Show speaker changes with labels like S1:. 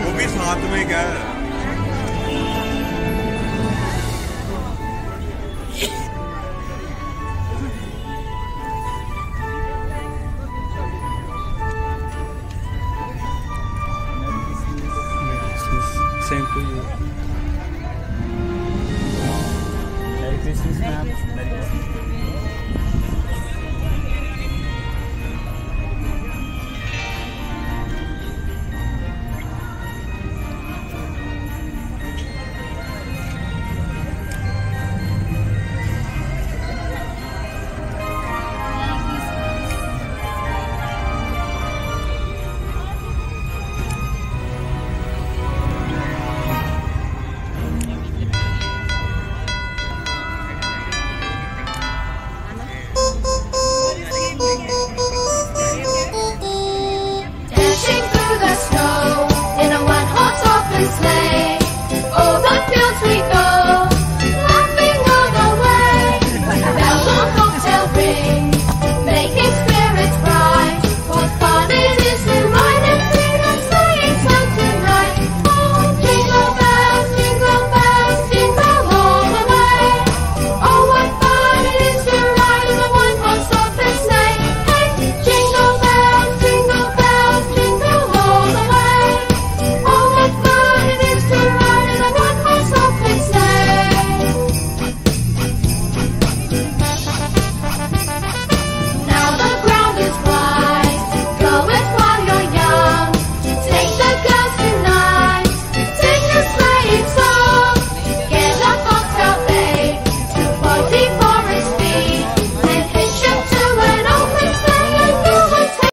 S1: वो भी साथ में क्या
S2: Same to you.
S3: Ma'am.